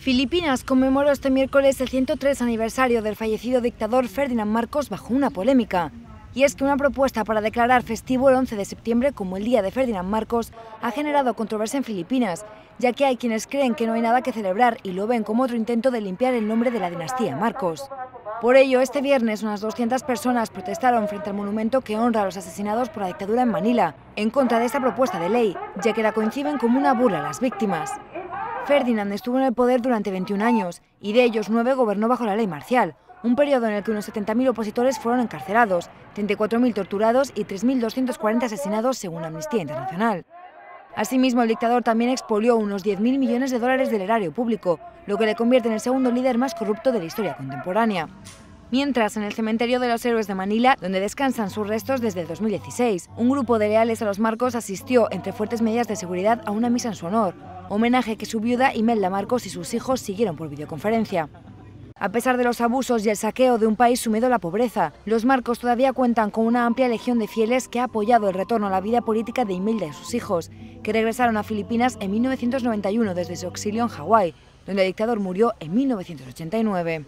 Filipinas conmemoró este miércoles el 103 aniversario del fallecido dictador Ferdinand Marcos bajo una polémica. Y es que una propuesta para declarar festivo el 11 de septiembre como el Día de Ferdinand Marcos ha generado controversia en Filipinas, ya que hay quienes creen que no hay nada que celebrar y lo ven como otro intento de limpiar el nombre de la dinastía Marcos. Por ello, este viernes unas 200 personas protestaron frente al monumento que honra a los asesinados por la dictadura en Manila, en contra de esta propuesta de ley, ya que la coinciden como una burla a las víctimas. Ferdinand estuvo en el poder durante 21 años y de ellos nueve gobernó bajo la ley marcial, un periodo en el que unos 70.000 opositores fueron encarcelados, 34.000 torturados y 3.240 asesinados según Amnistía Internacional. Asimismo, el dictador también expolió unos 10.000 millones de dólares del erario público, lo que le convierte en el segundo líder más corrupto de la historia contemporánea. Mientras, en el cementerio de los héroes de Manila, donde descansan sus restos desde 2016, un grupo de leales a los Marcos asistió, entre fuertes medidas de seguridad, a una misa en su honor, homenaje que su viuda Imelda Marcos y sus hijos siguieron por videoconferencia. A pesar de los abusos y el saqueo de un país sumido a la pobreza, los Marcos todavía cuentan con una amplia legión de fieles que ha apoyado el retorno a la vida política de Imelda y sus hijos, que regresaron a Filipinas en 1991 desde su exilio en Hawái, donde el dictador murió en 1989.